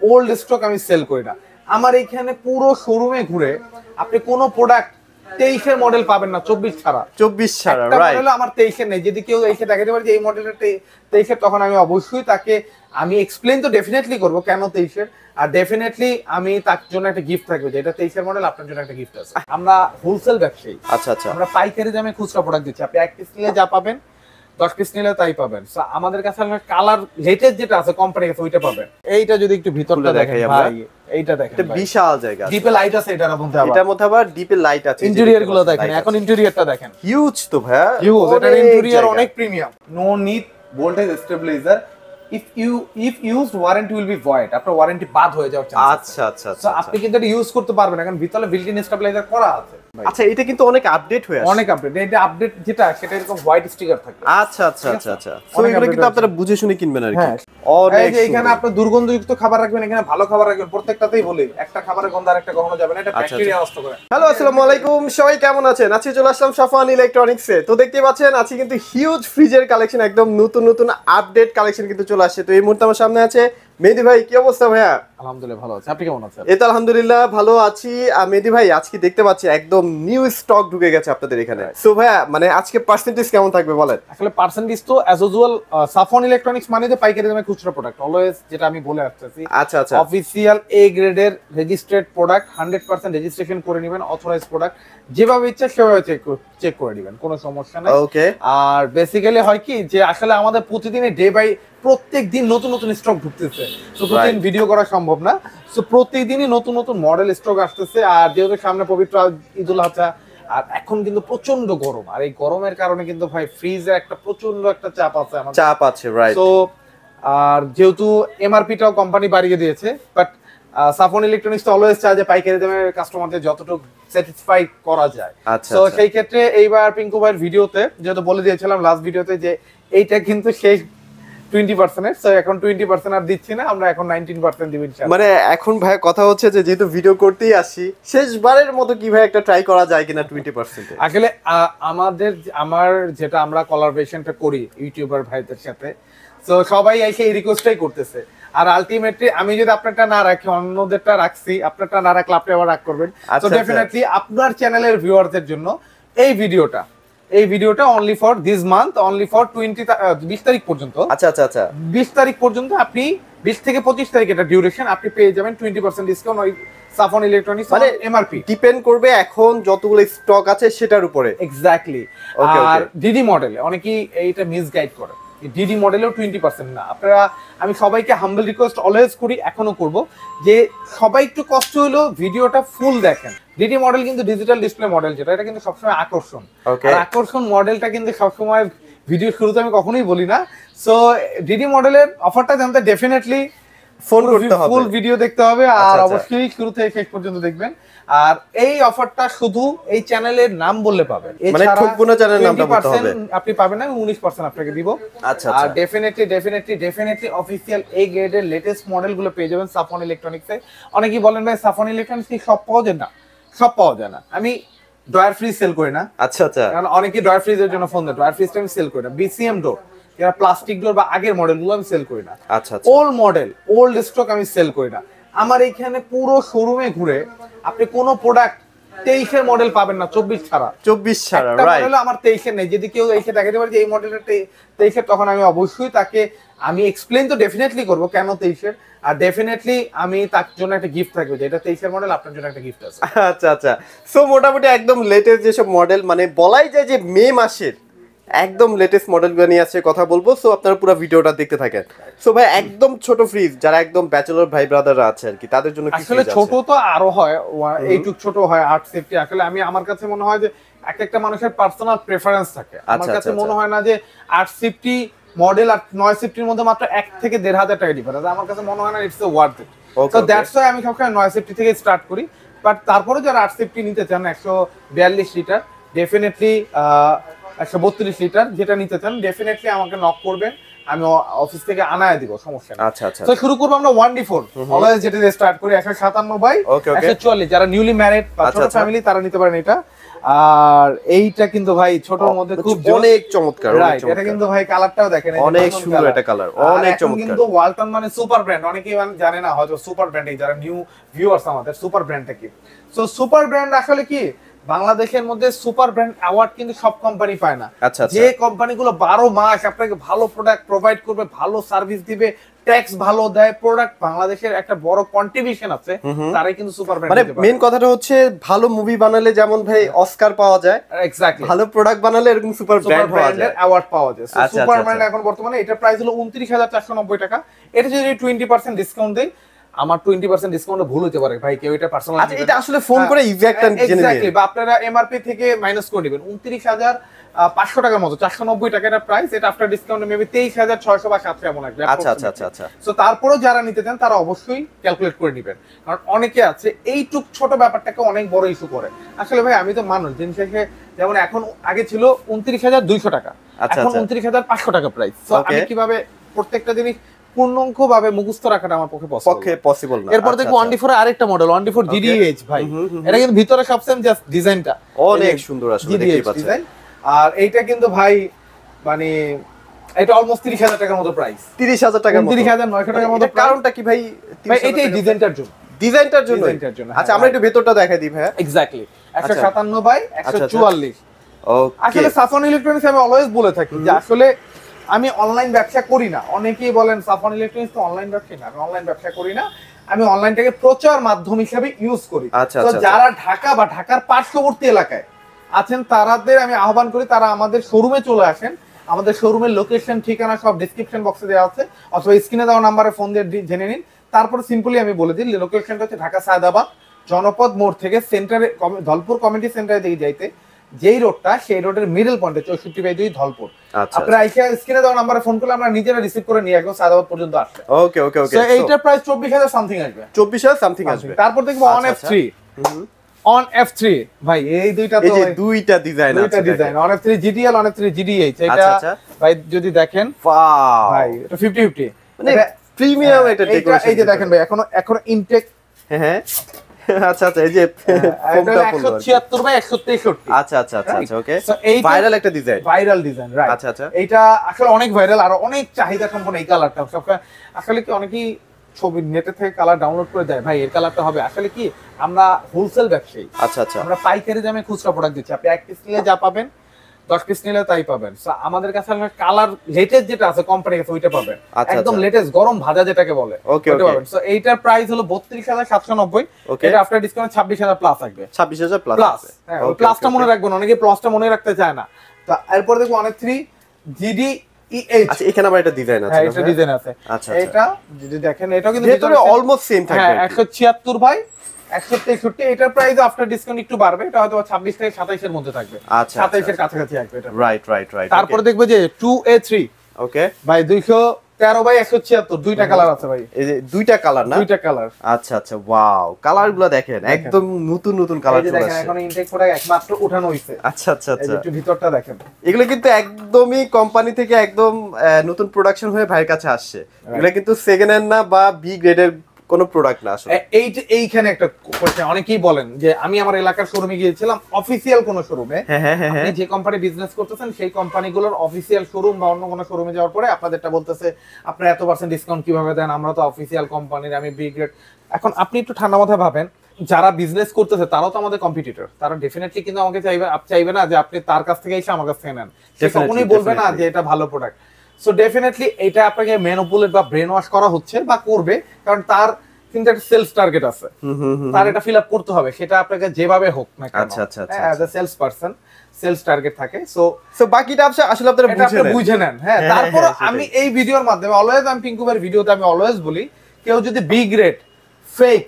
Old stock আমি sell করি না। আমার এইখানে পুরো শোরুমে ঘুরে আপনি কোনো প্রোডাক্ট তেইশের মডেল পাবেন না চব্বিশ ছাড়া। চব্বিশ ছাড়া মডেল আমার তেইশের নেই। যদি কেউ এসে দেখাতে পারে যে এই মডেলটা তেইশের তখন আমি অবশ্যই তাকে আমি এক্সপ্লেন তো ডেফিনেটলি করব কেন তেইশের। আর ডেফিনেটলি আমি তার জন্য একটা গিফট থাকবে যে এটা তেইশের মডেল আপনার জন্য একটা গিফট আছে। আমরা হোলসেল ব্যবসায়ী। আচ্ছা আচ্ছা। আমরা পাইকারি দামে খুচরা প্রোডাক্ট দিচ্ছি। আপনি এক পিস নিলে যা পাবেন দশ পিস নিলে তাই পাবেন। আমাদের কাছে কালার লেটেস্ট যেটা আছে কোম্পানি কাছে ওইটা পাবেন। এইটা যদি একটু ভিতরটা দেখাই আমরা। ভাই এইটা দেখেন এটা বিশাল জায়গা ডিপে লাইট আছে এটার মধ্যে আবার। এটার মধ্যে আবার ডিপে লাইট আছে ইন্টেরিয়রগুলো দেখেন এখন ইন্টেরিয়রটা দেখেন। হিউজ তো ভাইয়া হিউজ এটার ইন্টেরিয়র অনেক premium no need voltage stabiliser if you if used warranty will be void আপনার ওয়ারেন্টি বাদ হয়ে যাওয়ার চান্স আচ্ছা আচ্ছা আচ্ছা আপনি কিন্তু এটা ইউজ করতে পারবেন না কারণ ভিতরে বিল্ট ইন স্টেবিলাইজার করা আছে। আচ্ছা এটা কিন্তু অনেক আপডেট হয়ে অনেক আপডেট এটা আপডেট যেটা সেটা এরকম হোয়াইট স্টিকার থাকে। আচ্ছা আচ্ছা আচ্ছা আচ্ছা। তো এগুলো কিন্তু আপনারা বুঝে শুনে কিনবেন আর কি। হ্যাঁ। অনেক এই যে এখানে আপনি দুর্গন্ধযুক্ত খাবার রাখবেন এখানে ভালো খাবার রাখবেন। প্রত্যেকটাতেই বলি একটা খাবারের গন্ধ আরেকটা কখনো যাবে না এটা আচ্ছা, ব্যাকটেরিয়া নষ্ট করে। হ্যালো আসসালামু আলাইকুম। সবাই কেমন আছেন? আজকে চলে আসলাম সাফান ইলেকট্রনিক্সে তো দেখতে পাচ্ছেন আজকে কিন্তু হিউজ ফ্রিজের কালেকশন একদম নতুন নতুন আপডেট কালেকশন কিন্তু চলে আসছে। তো এই মুহূর্তে আমার সামনে আছে মেহেদি ভাই কি অবস্থা ভাইয়া? আলহামদুলিল্লাহ ভালো আছে। আপনি কেমন আছেন? এই তো আলহামদুলিল্লাহ ভালো আছি। আর মেহেদি ভাই আজকে দেখতে পাচ্ছি একদম নিউ স্টক ঢুকে গেছে আপনাদের এখানে। সো ভাইয়া মানে আজকে পার্সেন্টেজ কেমন থাকবে বলেন? আসলে পার্সেন্টেজ তো অ্যাজ ইউজুয়াল সাফন ইলেকট্রনিক্স মানে যে পাইকারি দামে খুচরা প্রোডাক্ট অলওয়েজ যেটা আমি বলে আসতেছি আচ্ছা আচ্ছা। অফিসিয়াল এ গ্রেডের registered product hundred percent registration করে নেবেন অথরাইজ প্রোডাক্ট যেভাবে ইচ্ছা সেভাবে চেক চেক করে নেবেন কোনো সমস্যা নেই। ওকে আর বেসিক্যালি হয় কি যে আসলে আমাদের প্রতিদিনে ডে বাই প্রত্যেক দিন নতুন নতুন স্টক ঢুকতেছে। তো প্রতিদিন ভিডিও করা সম্ভব না। তো প্রত্যেকদিনই নতুন নতুন মডেল স্টক আসতেছে। আর যেহেতু সামনে পবিত্র ঈদুল আজহা আর এখন কিন্তু প্রচণ্ড গরম। আর এই গরমের কারণে কিন্তু ভাই ফ্রিজে একটা প্রচণ্ড একটা চাপ আছে আমাদের। চাপ আছে রাইট তো আর যেহেতু এমআরপিটাও কোম্পানি বাড়িয়ে দিয়েছে বাট সাফন ইলেকট্রনিক্স তো অলওয়েজ চায় যে পাইকারি দামে কাস্টমারদের যতটুকু স্যাটিসফাই করা যায়। আচ্ছা তো আচ্ছা। সেই ক্ষেত্রে এইবার পিঙ্কু ভাইয়ের ভিডিওতে যেহেতু বলে দিয়েছিলাম লাস্ট ভিডিওতে যে এইটা কিন্তু শেষ টোয়েন্টি পার্সেন্টের তো এখন টোয়েন্টি পার্সেন্ট আর দিচ্ছি না আমরা এখন নাইনটিন পার্সেন্ট মানে এখন ভাই কথা হচ্ছে যে যেহেতু ভিডিও করতেই আসি শেষবারের মতো কি ভাই একটা ট্রাই করা যায় কিনা টোয়েন্টি পার্সেন্টে আসলে আমাদের আমার যেটা আমরা করি ইউটিউবার ভাইদের সাথে তো সবাই এসে এই রিকোয়েস্টটাই করতেছে। আর আলটিমেটলি আমি যদি আপনারটা না রাখি অন্যদেরটা রাখছি আপনারটা না রাখলে আপনি আবার রাগ করবেন। তো আচ্ছা, আচ্ছা। ডেফিনেটলি আপনার চ্যানেলের ভিউয়ারদের জন্য এই ভিডিওটা এই ভিডিওটা only for this month only for twenty বিশ তারিখ পর্যন্ত। আচ্ছা আচ্ছা আচ্ছা। বিশ তারিখ পর্যন্ত আপনি বিশ থেকে পঁচিশ তারিখ এটা ডিউরেশন আপনি পেয়ে যাবেন টোয়েন্টি পার্সেন্ট ডিসকাউন্ট ওই সাফন ইলেকট্রনিক্স মানে এমআরপি ডিপেন্ড করবে এখন যতগুলো স্টক আছে সেটার উপরে। এক্স্যাক্টলি আর. ডিডি মডেল অনেকেই এইটা মিসগাইড করে। ডিডি মডেলেও টোয়েন্টি পার্সেন্ট না। আপনারা আমি সবাইকে হাম্বল রিকোয়েস্ট অলওয়েজ করি এখনও করব যে সবাই একটু কষ্ট হলেও ভিডিওটা ফুল দেখেন। ডিডি মডেল কিন্তু ডিজিটাল ডিসপ্লে মডেল যেটা এটা কিন্তু সবসময় আকর্ষণ। আর আকর্ষণ মডেলটা কিন্তু সবসময় ভিডিও শুরুতে আমি কখনোই বলি না। সো ডিডি মডেলের অফারটা জানতে ডেফিনেটলি ফোন করতে হবে। ফুল ভিডিও দেখতে হবে আচ্ছা, আর আচ্ছা। অবশ্যই শুরু থেকে শেষ পর্যন্ত দেখবেন। আর এই অফারটা শুধু এই চ্যানেলের নাম বললে পাবেন। মানে এছাড়া ঠকবো না চ্যানেলের নামটা বলতে হবে। আপনি পাবেন না উনিশ পার্সেন্ট আপনাকে দিব। আচ্ছা আর ডেফিনেটলি ডেফিনেটলি ডেফিনেটলি অফিসিয়াল এই গ্রেডের লেটেস্ট মডেলগুলো পেয়ে যাবেন সাফন ইলেকট্রনিক্সে অনেকেই বলেন ভাই সাফন ইলেকট্রনিক্স সব পাওয়া যায় না? সব পাওয়া যায় না। আমি ড্রয়ার ফ্রিজ সেল করি না। আচ্ছা আচ্ছা। কারণ অনেকেই ড্রয়ার ফ্রিজের জন্য ফোন দেয়। ড্রয়ার ফ্রিজটা আমি সেল করি না। বিসিএম ডোর যারা প্লাস্টিক ডোর বা আগের মডেলগুলো আমি সেল করি না। আচ্ছা ওল্ড মডেল ওল্ড স্টক আমি সেল করি না। আমার এখানে পুরো শোরুমে ঘুরে আপনি কোনো প্রোডাক্ট তেইশের মডেল পাবেন না চব্বিশ ছাড়া। চব্বিশ ছাড়া মডেল আমার তেইশের নেই। যদি কেউ এসে দেখাতে পারে যে এই মডেলটা তেইশের তখন আমি অবশ্যই তাকে আমি এক্সপ্লেন তো ডেফিনেটলি করব কেন তেইশের। আর ডেফিনেটলি আমি তার জন্য একটা গিফট থাকবে যে এটা তেইশের মডেল আপনার জন্য একটা গিফট আছে। আচ্ছা আচ্ছা। সো মোটামুটি একদম লেটেস্ট যেসব মডেল মানে বলাই যায় যে মে মাসের একদম লেটেস্ট মডেলগুলো নিয়ে আসছে কথা বলব। সো আপনারা পুরো ভিডিওটা দেখতে থাকেন। সো ভাই একদম ছোট ফ্রিজ যারা একদম ব্যাচেলর ভাই ব্রাদাররা আছে আর কি তাদের জন্য কি আসলে ছোট তো আরও হয় এইটুক ছোট হয় আট সেফটি আসলে আমি আমার কাছে মনে হয় যে এক একটা মানুষের পার্সোনাল প্রেফারেন্স থাকে। আমার আচ্ছা, কাছে আচ্ছা, মনে আচ্ছা। হয় না যে আট সেফটি মডেল আর নয় সেফটির মধ্যে মাত্র এক থেকে দেড় হাজার টাকা ডিফারেন্স আমার কাছে মনে হয় না ইটস ওয়ার্থ ইট তো. দ্যাটস ওয়াই আমি সবসময় নয় সেফটি থেকে স্টার্ট করি। বাট তারপরে যারা আট সেফটি নিতে চান একশো বিয়াল্লিশ লিটার ডেফিনেটলি একশো বত্রিশ লিটার যেটা নিতে চান ডেফিনেটলি আমাকে নক করবেন। আমি অফিস থেকে আনায় দিব সমস্যা নেই। আচ্ছা আচ্ছা তো শুরু করব আমরা ওয়ান ডি ফোর অলওয়েজ যেটা দিয়ে স্টার্ট করি একশো সাতান্ন বাই. একশো চুয়াল্লিশ। যারা নিউলি ম্যারিড বা আচ্ছা, ছোট আচ্ছা। ফ্যামিলি তারা নিতে পারেন এটা। আর এইটা কিন্তু ভাই ছোটর মধ্যে খুব জোস। অনেক চমৎকার এটা কিন্তু ভাই কালারটাও দেখেন অনেক সুন্দর একটা কালার অনেক চমৎকার। কিন্তু ওয়ালটন মানে সুপার ব্র্যান্ড অনেকেই মানে জানে না হয়তো সুপার ব্র্যান্ড এই যারা নিউ ভিউয়ার্স আমাদের সুপার ব্র্যান্ডটা কি? সো সুপার ব্র্যান্ড আসলে কি? বাংলাদেশের মধ্যে সুপার ব্র্যান্ড অ্যাওয়ার্ড কিন্তু সব কোম্পানি পায় না। আচ্ছা আচ্ছা। যে কোম্পানিগুলো বারো মাস আপনাকে ভালো প্রোডাক্ট প্রোভাইড করবে ভালো সার্ভিস দিবে ট্যাক্স ভালো দেয় প্রোডাক্ট বাংলাদেশের একটা বড় কন্ট্রিবিউশন আছে তারাই কিন্তু সুপার মানে মেন কথাটা হচ্ছে ভালো মুভি বানালে যেমন ভাই অস্কার পাওয়া যায় এক্স্যাক্টলি ভালো প্রোডাক্ট বানালে এরকম সুপার ব্র্যান্ড পাওয়া যায়। অ্যাওয়ার্ড পাওয়া যায়। সুপার আচ্ছা, ব্র্যান্ড। এখন বর্তমানে এটা প্রাইস হলো উনত্রিশ হাজার চারশো নব্বই টাকা। এটা যদি টোয়েন্টি পার্সেন্ট ডিসকাউন্ট দেয় আমার টোয়েন্টি পার্সেন্ট ডিসকাউন্ট ভুল হতে পারে। ভাই কেউ এটা পার্সোনাল আচ্ছা এটা আসলে ফোন করে জেনে হ্যাঁ, এক্স্যাক্টলি বা আপনারা এমআরপি থেকে মাইনাস করে নেবেন। উনত্রিশ হাজার পাঁচশো টাকার মতো চারশো নব্বই টাকা এটা প্রাইস এটা আফটার ডিসকাউন্ট মেবি তেইশ হাজার ছয়শো বা সাতশো এমন আসবে আচ্ছা আচ্ছা আচ্ছা আচ্ছা। সো তারপরেও যারা নিতে চান তারা অবশ্যই ক্যালকুলেট করে নেবেন। কারণ অনেকে আছে এইটুক ছোট ব্যাপারটাকে অনেক বড় ইস্যু করে। আসলে ভাই আমি তো মানুষ দিন শেষে যেমন এখন আগে ছিল উনত্রিশ হাজার দুইশো টাকা আচ্ছা, এখন আচ্ছা। উনত্রিশ হাজার পাঁচশো টাকা প্রাইস তো আমি কীভাবে প্রত্যেকটা জিনিস পূর্ণাঙ্গ ভাবে মুখস্থ রাখাটা আমার পক্ষে পক্ষে পসিবল না। এরপর আচ্ছা, দেখব ফোর আরেকটা model one D four GDH ভাই। এটা কিন্তু ভিতরে সব সেম জাস্ট ডিজাইনটা অনেক সুন্দর আসলে দেখতেই পাচ্ছেন। আর এইটা কিন্তু ভাই মানে এটা অলমোস্ট তিরিশ হাজার টাকার মতো প্রাইস টাকার মতো। টাকার কারণটা কি ভাই? ভাই ডিজাইনটার জন্য। ডিজাইনটার জন্য জন্য, আচ্ছা হ্যাঁ, আমরা একটু ভেতরটা দেখাই দিই ভাই এক্স্যাক্টলি আচ্ছা। সাতান্ন বাই একশো আচ্ছা, আচ্ছা। চুয়াল্লিশ। ওকে আসলে সাফন ইলেকট্রনিক্স আমি অলওয়েজ বলে থাকি যে আসলে আমি অনলাইন ব্যবসা করি না। অনেকেই বলেন সাফন ইলেকট্রনিক্স তো অনলাইন ব্যবসা না আমি অনলাইন ব্যবসা করি না। আমি অনলাইনটাকে প্রচার মাধ্যম হিসেবে ইউজ করি। আচ্ছা, তো আচ্ছা, যারা ঢাকা বা ঢাকার পার্শ্ববর্তী এলাকায় আছেন তারাদের আমি আহ্বান করি তারা আমাদের শোরুমে চলে আসেন। আমাদের শোরুমের লোকেশন ঠিকানা সব ডিসক্রিপশন বক্সে দেওয়া আছে। অথবা স্ক্রিনে দেওয়া নাম্বারে ফোন দিয়ে জেনে নিন। তারপরে সিম্পলি আমি বলে দিই লোকেশনটা হচ্ছে ঢাকা সায়দাবাদ জনপদ মোড় থেকে সেন্টারে ধলপুর কমিটি সেন্টারে দিকে যাইতে। যেই রোডটা সেই রোডের মিডল পয়েন্টে চৌষট্টি বাই দুই ধলপুর। আচ্ছা আপনারা এসে স্ক্রিনে দেওয়া নাম্বারে ফোন করলে আমরা নিজেরা রিসিভ করে নিয়ে একদম সায়দাবাদ পর্যন্ত আসবে। ওকে ওকে ওকে So, এইটার প্রাইস চব্বিশ হাজার সামথিং আসবে। চব্বিশ হাজার সামথিং আসবে। তারপর দেখব অন আচ্ছা, F three on F three ভাই এই দুইটা তো দুইটা ডিজাইন দুইটা design on F three GDL on F three GDH এটা আচ্ছা, আচ্ছা। ভাই যদি দেখেন ভাই এটা ফিফটি ফিফটি মানে প্রিমিয়াম এটা ডেকোরেশন এই যে দেখেন ভাই এখনও এখনও ইনটেক হ্যাঁ। আচ্ছা আচ্ছা এই যে ফোমটা পড়ল আর কি। ছিয়াত্তর বাই একশো তেষট্টি। আচ্ছা আচ্ছা আচ্ছা আচ্ছা ওকে ভাইরাল একটা ডিজাইন ভাইরাল ডিজাইন রাইট আচ্ছা, আচ্ছা। এটা আসলে অনেক ভাইরাল আর অনেক চাহিদা সম্পন্ন এই কালারটা আসলে কি অনেকেই ছবি নেটে থেকে কালার ডাউনলোড করে দেয়? ভাই এর কালারটা হবে। আসলে কি আমরা হোলসেল ব্যবসায়ী। আচ্ছা আচ্ছা। আমরা পাইকারি দামে খুচরা প্রোডাক্ট দিচ্ছি। আপনি এক পিস নিলে যা পাবেন 10 পিস নিলে তাই পাবেন। আমাদের কাছে কালার লেটেস্ট যেটা আছে কাছে ওইটা পাবেন। একদম লেটেস্ট গরম ভাজা যেটাকে বলে ওটা পাবেন। সো এইটার প্রাইস হলো 32790 এটা আফটার ডিসকাউন্ট প্লাস আসবে প্লাস হ্যাঁ প্লাসটা মনে রাখবেন অনেকে প্লাসটা মনে রাখতে চায় না। তো এরপর দেখো অনেক 3 জিডি এখানে আবার হ্যাঁ, এটা ডিজাইন আছে এটা ডিজাইন আছে। আচ্ছা এটা যদি দেখেন এটাও কিন্তু ভিতরে অলমোস্ট সেম থাকবে হ্যাঁ 176 ভাই। প্রাইস আফটার বাড়বে মধ্যে থাকবে। আচ্ছা, আচ্ছা। কাছাকাছি রাইট রাইট রাইট তারপর দেখবে ওকে ভাই 200 তেরো বাই একশো ছিয়াত্তর দুইটা কালার আছে ভাই। দুইটা কালার দুইটা কালার আচ্ছা, আচ্ছা ওয়াও কালার দেখেন একদম নতুন নতুন কালার চলে আসছে। এখন একমাত্র উঠানো আচ্ছা আচ্ছা আচ্ছা। একটু ভিতরটা দেখেন। এগুলো কিন্তু একদমই কোম্পানি থেকে একদম নতুন প্রোডাকশন হয়ে ভাইয়ের কাছে আসছে। এগুলো কিন্তু সেকেন্ড হ্যান্ড না বা বি গ্রেডের কোনো প্রোডাক্ট না আসলে। এই যে এইখানে একটা কোশ্চেন অনেকেই বলেন যে আমি আমার এলাকার শোরুমে গিয়েছিলাম অফিসিয়াল কোন শোরুমে হ্যাঁ হ্যাঁ হ্যাঁ আপনি যে কোম্পানি বিজনেস করতেছেন সেই কোম্পানিগুলোর অফিসিয়াল শোরুম বা অন্য কোনো শোরুমে যাওয়ার পরে আপনাদেরটা বলতেছে আপনারা এত পার্সেন্ট ডিসকাউন্ট কীভাবে দেন? আমরা তো অফিসিয়াল কোম্পানির আমি বি গ্রেড এখন আপনি একটু ঠান্ডা মাথায় ভাবেন যারা বিজনেস করতেছে তারাও তো আমাদের কম্পিটিটর তারা ডেফিনেটলি কিন্তু আমাকে চাইবে চাইবে না যে আপনি তার কাছ থেকে এসে আমার কাছ থেকে নেন। সে কখনোই বলবে না যে এটা ভালো প্রোডাক্ট সো ডেফিনেটলি এটা আপনাকে ম্যানুপুলেট বা ব্রেন ওয়াশ করা হচ্ছে বা করবে কারণ তার কিন্তু একটা সেলস টার্গেট আছে। তার এটা ফিল আপ করতে হবে সেটা আপনাকে যেভাবে হোক না কেন। আচ্ছা, আচ্ছা, আচ্ছা, as a sales person sales target থাকে। সো সো বাকিটা আপনি- আসলে আপনারা বুঝে আপনি নেন। বুঝে নেন হ্যাঁ। হ্যাঁ, তারপর হ্যাঁ, আমি এই ভিডিওর মাধ্যমে অলওয়েজ আমি পিঙ্কু ভাইয়ের ভিডিওতে আমি অলওয়েজ বলি কেউ যদি B grade fake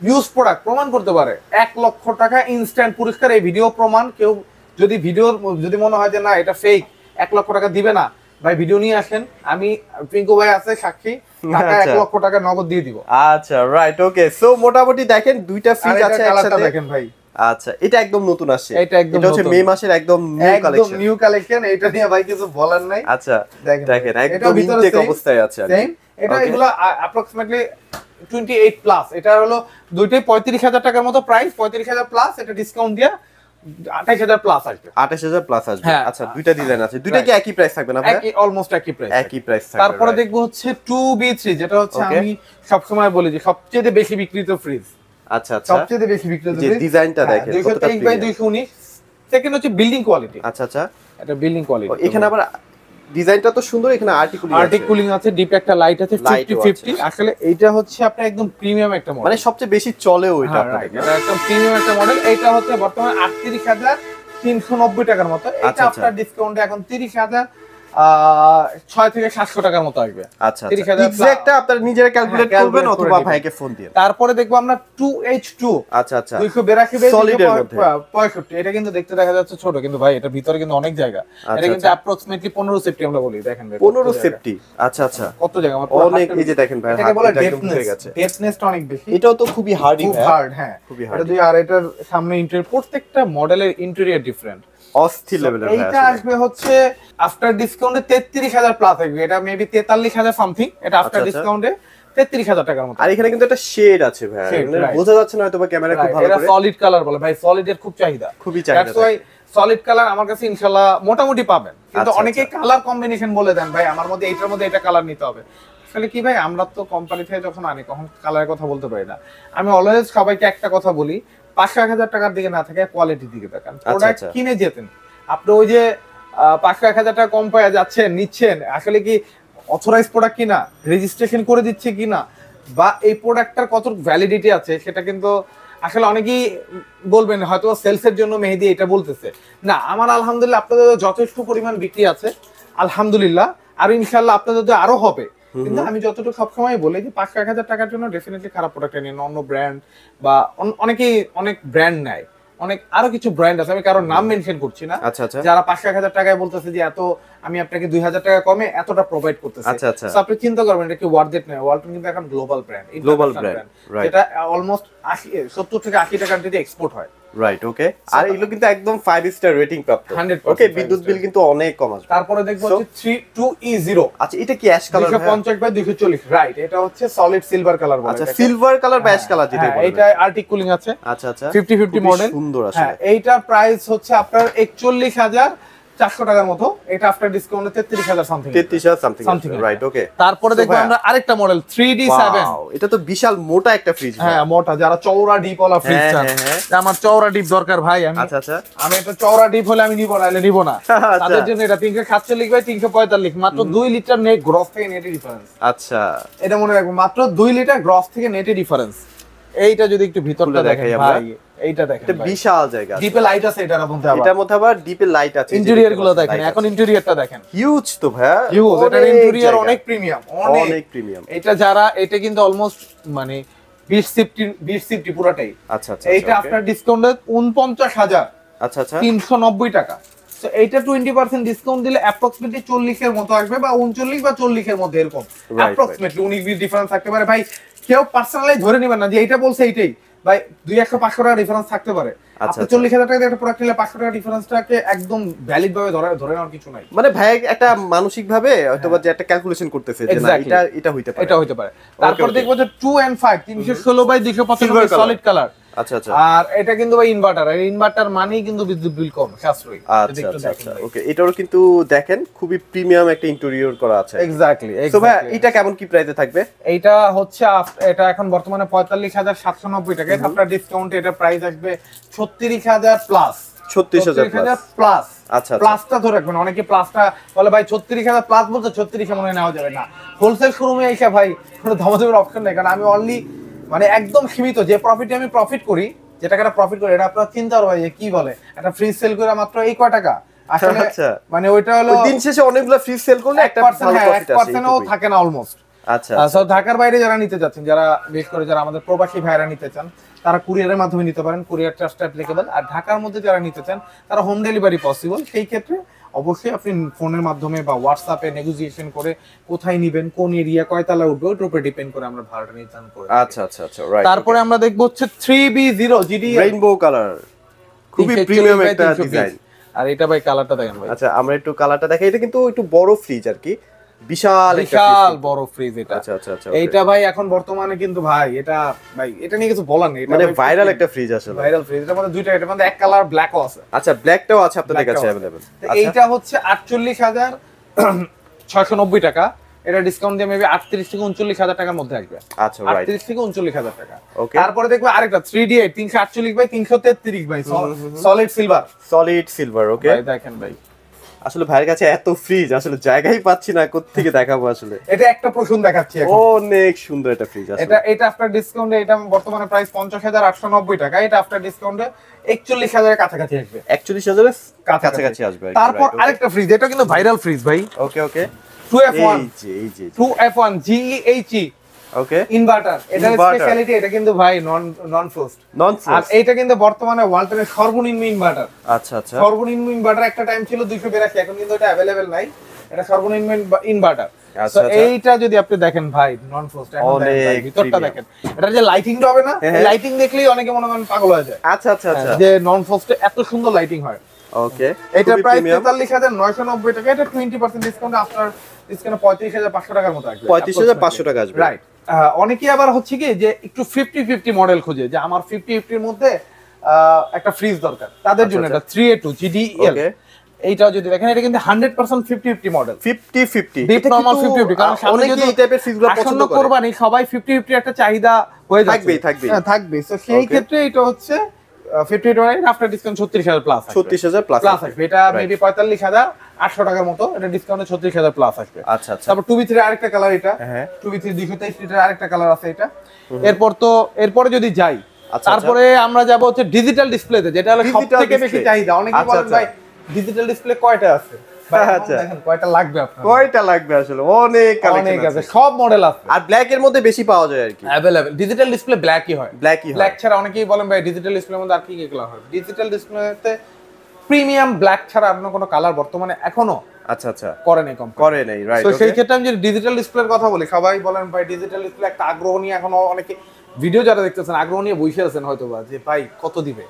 use product প্রমাণ করতে পারে এক লক্ষ টাকা ইনস্ট্যান্ট পুরস্কার এই ভিডিও প্রমাণ। কেউ যদি ভিডিওর যদি মনে হয় যে না এটা ফেক এক লক্ষ টাকা দিবে না ভাই ভিডিও নিয়ে আসেন। আমি পিঙ্কু ভাই আছে সাক্ষী। এক আচ্ছা। লক্ষ টাকা নগদ দিয়ে দিব। আচ্ছা রাইট ওকে সো মোটামুটি দেখেন দুইটা ফ্রিজ আছে একসাথে। দেখেন ভাই। আচ্ছা এটা একদম নতুন আসছে। এটা একদম হচ্ছে মে মাসের একদম নিউ একদম নিউ কালেকশন এটা নিয়ে ভাই কিছু বলার নাই। আচ্ছা দেখেন দেখেন একদম ইনটেক অবস্থায় আছে. এটা. এগুলো অ্যাপ্রক্সিমেটলি প্লাস এটা হলো দুইটাই টাকার মতো প্রাইস পঁয়ত্রিশ হাজার প্লাস এটা ডিসকাউন্ট দিয়ে আঠাইশ হাজার প্লাস আসবে। আঠাশ হাজার প্লাস আসবে। হ্যাঁ। আচ্ছা দুইটা ডিজাইন আছে। দুইটা কি একই প্রাইস থাকবে না একই অলমোস্ট একই প্রাইস একই প্রাইস থাকবে তারপরে দেখব হচ্ছে টু বি থ্রি যেটা হচ্ছে. আমি সবসময় বলি যে সবচেয়ে বেশি বিক্রিত ফ্রিজ আচ্ছা আচ্ছা। সবচেয়ে বেশি বিক্রিত যে ডিজাইনটা দেখেন দুইশো কতটা তেইশ বাই premium। দুইশো উনিশ। সেকেন্ড হচ্ছে বিল্ডিং কোয়ালিটি আচ্ছা আচ্ছা। এটা বিল্ডিং কোয়ালিটি এখানে আবার ডিজাইনটা তো সুন্দর এখানে আর্টিকুলিং আর্টিক কুলিং আছে ডিপ একটা লাইট আছে Light ফিফটি ও ফিফটি আসলে এইটা হচ্ছে আপনার একদম প্রিমিয়াম একটা মডেল মানে সবচেয়ে বেশি চলে ওইটা হ্যাঁ, এটা একদম প্রিমিয়াম একটা মডেল এটা হচ্ছে বর্তমানে আটত্রিশ হাজার তিনশো নব্বই টাকার মতো। এটা আচ্ছা, আচ্ছা। আপনার ডিসকাউন্টে এখন তিরিশ হাজার ছয় থেকে সাতশো টাকার মতো আসবে। আচ্ছা 30,000 এক্সাক্টটা আপনারা নিজেরা ক্যালকুলেট করবেন অথবা ভাইকে ফোন দিয়ে। তারপরে দেখব আমরা টু এইচ টু আচ্ছা আচ্ছা। দুইশো বেরাশি। পঁয়ষট্টি। এটা কিন্তু দেখতে দেখা যাচ্ছে ছোট কিন্তু ভাই এটা ভিতরে কিন্তু অনেক জায়গা। এটা আচ্ছা, কিন্তু আচ্ছা। অ্যাপ্রক্সিমেটলি পনেরো সেফটি আমরা বলি দেখেন পনেরো। সেফটি আচ্ছা আচ্ছা। কত জায়গা? আমার অনেক এই যে দেখেন ভাই এটাকে বলে ডেপথনেসটা অনেক বেশি। এটাও তো খুবই হার্ডি খুব হার্ড হ্যাঁ। খুবই এটা দুই আর এটার সামনে ইন্টেরিয়র প্রত্যেকটা মডেলের ইন্টেরিয়র ডিফারেন্ট অস্থির লেভেলের এইটা আসবে হচ্ছে আফটার ডিসকাউন্টে তেত্রিশ হাজার প্লাস আসবে এটা মেবি তেতাল্লিশ হাজার সামথিং এটা আফটার। ডিসকাউন্টে তেত্রিশ হাজার টাকার মতো। আর এখানে কিন্তু একটা শেড আছে ভাই। মানে. বোঝা যাচ্ছে না হয়তো ক্যামেরা খুব ভালো এটা সলিড কালার বলে। ভাই সলিড এর খুব চাহিদা। খুবই চাহিদা দ্যাটস ওয়াই সলিড কালার আমার কাছে ইনশাআল্লাহ মোটামুটি পাবেন। কিন্তু আচ্ছা, অনেকে কালার কম্বিনেশন বলে দেন ভাই। আমার মধ্যে এইটার মধ্যে এটা কালার নিতে হবে। আসলে কি ভাই আমরা তো কোম্পানি থেকে যখন আনি কখন কালারের কথা বলতে পারি না। আমি অলওয়েজ সবাইকে একটা কথা বলি পাঁচশো এক হাজার টাকার দিকে না থাকে কোয়ালিটির দিকে তাকান প্রোডাক্ট আচ্ছা। কিনে যেতেন। আপনি ওই যে পাঁচশো এক হাজার টাকা কম পাওয়া যাচ্ছেন নিচ্ছেন আসলে কি অথরাইজ প্রোডাক্ট কিনা রেজিস্ট্রেশন করে দিচ্ছে কিনা বা এই প্রোডাক্টটার কত ভ্যালিডিটি আছে সেটা কিন্তু আসলে অনেকেই বলবেন হয়তো সেলসের জন্য মেহেদি এটা বলতেছে। না আমার আলহামদুলিল্লাহ আপনাদের যথেষ্ট পরিমাণ বিক্রি আছে আলহামদুলিল্লাহ আর ইনশাল্লাহ আপনাদের তো আরও হবে। কিন্তু আমি যতটুকু সবসময় বলি যে পাঁচশো এক হাজার টাকার জন্য ডেফিনেটলি খারাপ প্রোডাক্ট নিন। অন্য ব্র্যান্ড বা অনেকেই অনেক ব্র্যান্ড নেয়। অনেক আরও কিছু ব্র্যান্ড আছে আমি কারোর নাম মেনশন করছি না। আচ্ছা আচ্ছা। যারা পাঁচশো এক হাজার টাকায় বলতেছে যে এত আমি আপনাকে দুই হাজার টাকা কমে এতটা প্রোভাইড করতেছে। আচ্ছা। আপনি চিন্তা করবেন এটা কি ওয়ার্ডেট নয়? ওয়ালটন কিন্তু এখন গ্লোবাল ব্র্যান্ড brand, right. যেটা অলমোস্ট আশি সত্তর থেকে আশি টাকার দিকে এক্সপোর্ট হয়। রাইট ওকে আর এগুলো কিন্তু একদম স্টার রেটিং প্রাপ্ত। ওকে বিদ্যুৎ বিল কিন্তু অনেক কম আসবে। তারপরে দেখব হচ্ছে থ্রি টু ই জিরো আচ্ছা এটা কি অ্যাশ কালার দুইশো পঞ্চাশ বাই দুইশো চল্লিশ। রাইট এটা হচ্ছে সলিড সিলভার কালার বলে আচ্ছা সিলভার কালার বা অ্যাশ কালার যেটা হ্যাঁ, এটা আর্টিক কুলিং আছে। আচ্ছা আচ্ছা। ফিফটি ফিফটি খুবই মডেল সুন্দর হ্যাঁ আসলে এইটার প্রাইস হচ্ছে আপনার একচল্লিশ হাজার চারশো টাকার মতো এটা আফটার ডিসকাউন্টে তেত্রিশ হাজার সামথিং তেত্রিশ হাজার সামথিং Something রাইট ওকে তারপরে দেখব আমরা আরেকটা মডেল থ্রি ডি সেভেন এটা তো বিশাল মোটা একটা ফ্রিজ হ্যাঁ মোটা যারা চৌড়া ডিপ ওলা ফ্রিজ চান। হ্যাঁ, হ্যাঁ। আমার চৌড়া ডিপ দরকার ভাই আমি আচ্ছা আচ্ছা। আমি একটা চৌড়া ডিপ হলে আমি নিব না নিব না। আচ্ছা। তাদের জন্য এটা তিনশো সাতচল্লিশ বাই তিনশো পঁয়তাল্লিশ মাত্র দুই লিটার নেট গ্রস থেকে নেটে ডিফারেন্স আচ্ছা। এটা মনে রাখব মাত্র দুই লিটার গ্রস থেকে নেটে ডিফারেন্স এইটা যদি একটু ভিতরটা দেখাই আমরা। ভাই। এইটা দেখেন বিশাল জায়গা ডিপে লাইট আছে এটার মধ্যে আবার। এটার মধ্যে আবার ডিপে লাইট আছে ইন্টেরিয়রগুলো দেখেন এখন ইন্টেরিয়রটা দেখেন। হিউজ তো ভাইয়া হিউজ এটার ইন্টেরিয়র অনেক প্রিমিয়াম অনেক। অনেক প্রিমিয়াম এটা যারা এটা কিন্তু অলমোস্ট মানে বিশ সিফটি বিশ সিফটি পুরোটাই। আচ্ছা আচ্ছা এইটা ডিসকাউন্টে আচ্ছা আচ্ছা। টাকা। এইটা ডিসকাউন্ট দিলে অ্যাপ্রক্সিমেটলি মতো আসবে বা উনচল্লিশ বা চল্লিশের মধ্যে এরকম। অ্যাপ্রক্সিমেটলি ডিফারেন্স থাকতে পারে। ভাই কেউ পার্সোনালি ধরে নেবেন না যে এইটা বলছে এইটাই। ভাই দুই একশো পাঁচশো টাকা ডিফারেন্স থাকতে পারে। আচ্ছা, আচ্ছা। চল্লিশ হাজার টাকা একটা প্রোডাক্ট নিলে পাঁচশো টাকা ডিফারেন্সটাকে একদম ভ্যালিড ভাবে ধরে ধরে নেওয়ার কিছু নাই। মানে ভাই একটা মানসিক ভাবে হয়তো বা যে একটা ক্যালকুলেশন করতেছে যে না এটা এটা হইতে পারে। এটা হইতে পারে। তারপর দেখব যে টু এন্ড ফাইভ তিনশো ষোলো বাই দুইশো Silver পঁচানব্বই। সলিড কালার আচ্ছা আচ্ছা। আর এটা কিন্তু ভাই ইনভার্টার আর ইনভার্টার মানেই কিন্তু বিদ্যুৎ বিল কম সাশ্রয়ী। আচ্ছা আচ্ছা আচ্ছা। ওকে এটারও কিন্তু দেখেন খুবই প্রিমিয়াম একটা ইন্টেরিয়র করা আছে। এক্স্যাক্টলি তো ভাই এটা কেমন কি প্রাইসে থাকবে? এইটা হচ্ছে এটা এখন বর্তমানে পঁয়তাল্লিশ হাজার সাতশো নব্বই টাকা। আপনার ডিসকাউন্ট এটা প্রাইস আসবে ছত্রিশ হাজার প্লাস ছত্রিশ হাজার প্লাস প্লাস আচ্ছা, আচ্ছা। প্লাসটা ধরে রাখবেন অনেকে প্লাসটা বলে ভাই ছত্রিশ হাজার প্লাস বলতে ছত্রিশে মনে নেওয়া যাবে না। হোলসেল শোরুমে এসে ভাই কোনো অপশন নেই কারণ আমি অনলি মানে একদম সীমিত যে প্রফিটে আমি প্রফিট করি যে টাকাটা প্রফিট করি এটা আপনার চিন্তা করবে যে কি বলে? একটা ফ্রিজ সেল করে মাত্র এই কয় টাকা? আসলে আচ্ছা। মানে ওইটা হলো দিন শেষে অনেকগুলো ফ্রিজ সেল করলে একটা পার্সেন্ট ভালো হ্যাঁ পার্সেন্টও থাকে না অলমোস্ট আচ্ছা সো ঢাকার বাইরে যারা নিতে যাচ্ছেন যারা বিশেষ করে যারা আমাদের প্রবাসী ভাইরা নিতে চান তারা কুরিয়ারের মাধ্যমে নিতে পারেন কুরিয়ার ট্রাস্ট অ্যাপ্লিকেবল আর ঢাকার মধ্যে যারা নিতে চান তারা হোম ডেলিভারি পসিবল সেই ক্ষেত্রে অবশ্যই আপনি ফোনের মাধ্যমে বা হোয়াটসঅ্যাপে নেগোসিয়েশন করে কোথায় নিবেন কোন এরিয়া কয় তালা উঠবে ওটার উপরে ডিপেন্ড করে আমরা ভাড়াটা নির্ধারণ করি আচ্ছা আচ্ছা আচ্ছা রাইট তারপরে আমরা দেখব হচ্ছে three B zero GD rainbow colour খুবই প্রিমিয়াম একটা ডিজাইন আর এটা ভাই কালারটা দেখেন ভাই। আচ্ছা আমরা একটু কালারটা দেখাই। এটা কিন্তু একটু বড় ফ্রিজ আর কি। বিশাল বিশাল বড় ফ্রিজ এটা। আচ্ছা আচ্ছা আচ্ছা এইটা ভাই এখন বর্তমানে কিন্তু ভাই এটা ভাই এটা নিয়ে কিছু বলার নেই। মানে ভাইরাল একটা ফ্রিজ আসলে। ভাইরাল ফ্রিজ এটার মধ্যে দুইটা এটার মধ্যে এক কালার ব্ল্যাকও আছে। আচ্ছা ব্ল্যাকটাও আছে আপনাদের কাছে আছে। অ্যাভেলেবল তো এইটা হচ্ছে আটচল্লিশ হাজার ছয়শো নব্বই টাকা। এটা ডিসকাউন্ট দিয়ে মেবি আটত্রিশ থেকে উনচল্লিশ হাজার টাকার মধ্যে আসবে। আচ্ছা রাইট আটত্রিশ থেকে উনচল্লিশ হাজার টাকা। ওকে তারপরে দেখবে আরেকটা থ্রি ডি এইট তিনশো আটচল্লিশ বাই তিনশো তেত্রিশ by. Solid silver solid silver okay ভাই দেখেন ভাই। আসলে ভাইয়ের কাছে এত ফ্রিজ আসলে জায়গাই পাচ্ছি না কোত্থেকে দেখাবো আসলে? এটা একটা প্রশ্ন দেখাচ্ছি এখন। অনেক সুন্দর একটা ফ্রিজ এটা এটা আফটার ডিসকাউন্টে এটা বর্তমানে প্রাইস পঞ্চাশ হাজার আটশো নব্বই টাকা এটা আফটার ডিসকাউন্টে একচল্লিশ হাজারের কাছাকাছি আসবে। একচল্লিশ হাজারের কাছাকাছি। আসবে তারপর আরেকটা ফ্রিজ এটা কিন্তু ভাইরাল ফ্রিজ ভাই। Okay okay two F one two F one GEHE okay inverter Inverter। Speciality এটা কিন্তু ভাই নন নন ফ্রোস্ট নন আর এইটা কিন্তু বর্তমানে ওয়ালটনের সর্বনিম্ন ইনভার্টার আচ্ছা আচ্ছা। সর্বনিম্ন ইনভার্টার একটা টাইম ছিল দুইশো বিরাশি এখন কিন্তু এটা অ্যাভেলেবেল নাই। এটা সর্বনিম্ন ইনভার্টার আচ্ছা, আচ্ছা। এইটা যদি আপনি দেখেন ভাই নন ফ্রোস্ট ভিতরটা দেখেন। এটা যে লাইটিংটা হবে না হ্যাঁ, হ্যাঁ। লাইটিং দেখলেই অনেকে মনে করেন পাগল হয়ে যায়। আচ্ছা আচ্ছা আচ্ছা। যে নন ফ্রোস্টে এত সুন্দর লাইটিং হয়। ওকে এটা প্রায় তেতাল্লিশ হাজার নয়শো নব্বই টাকা এটা twenty percent discount after discount পঁয়ত্রিশ হাজার পাঁচশো টাকার মতো আসবে পঁয়ত্রিশ হাজার পাঁচশো টাকা আসবে। রাইট অনেকেই আবার হচ্ছে কি যে একটু ফিফটি ফিফটি মডেল খুঁজে যে আমার ফিফটি ফিফটির মধ্যে একটা ফ্রিজ দরকার। তাদের জন্য আচ্ছা, এটা থ্রি এ টু জিডিএল. এইটাও যদি দেখেন এটা কিন্তু hundred percent fifty fifty model fifty fifty normal fifty fifty কারণ সামনে অনেকে যেহেতু এই টাইপের ফ্রিজগুলো পছন্দ আসন্ন করে। সবাই ফিফটি ফিফটি একটা চাহিদা হয়ে থাকবেই, থাকবেই। হ্যাঁ, থাকবে তো সেই ক্ষেত্রে এটা হচ্ছে ফিফটি আফটার ডিসকাউন্ট ছত্রিশ হাজার প্লাস ছত্রিশ হাজার প্লাস প্লাস আসবে। এটা মেবি পঁয়তাল্লিশ হাজার। আটশো টাকার মতো এটা ডিসকাউন্টে ছত্রিশ হাজার প্লাস আসবে। আচ্ছা আচ্ছা। তারপর টু বি থ্রি আরেকটা কালার এটা। টু বি থ্রি দুইশো তেইশ লিটার আরেকটা কালার আছে এটা। এরপর তো এরপরে যদি যাই আচ্ছা, তারপরে আমরা যাব হচ্ছে ডিজিটাল ডিসপ্লেতে যেটা হলো সব থেকে বেশি চাহিদা। অনেকে আচ্ছা, বলেন আচ্ছা। ভাই ডিজিটাল ডিসপ্লে কয়টা আছে? আচ্ছা। কয়টা লাগবে আপনার? কয়টা লাগবে আসলে? অনেক অনেক আছে। আছে। সব মডেল আছে। আর ব্ল্যাক এর মধ্যে বেশি পাওয়া যায় আর কি। ডিজিটাল ডিসপ্লে ব্ল্যাকই হয়। ব্ল্যাকই হয়। ব্ল্যাক ছাড়া অনেকেই বলেন ভাই ডিজিটাল ডিসপ্লের মধ্যে আর কি কি হয় ডিজিটাল ডিসপ্লেতে প্রিমিয়াম ব্ল্যাক ছাড়া অন্য কোনো কালার বর্তমানে এখনও আচ্ছা আচ্ছা। করে করেনি কম করে নাই রাইট তো সেই ক্ষেত্রে আমি যদি ডিজিটাল ডিসপ্লের কথা বলি সবাই বলেন ভাই ডিজিটাল ডিসপ্লে একটা আগ্রহ নিয়ে এখনও অনেকে ভিডিও যারা দেখতেছেন আগ্রহ নিয়ে বসে আছেন হয়তো বা যে ভাই কত দিবে?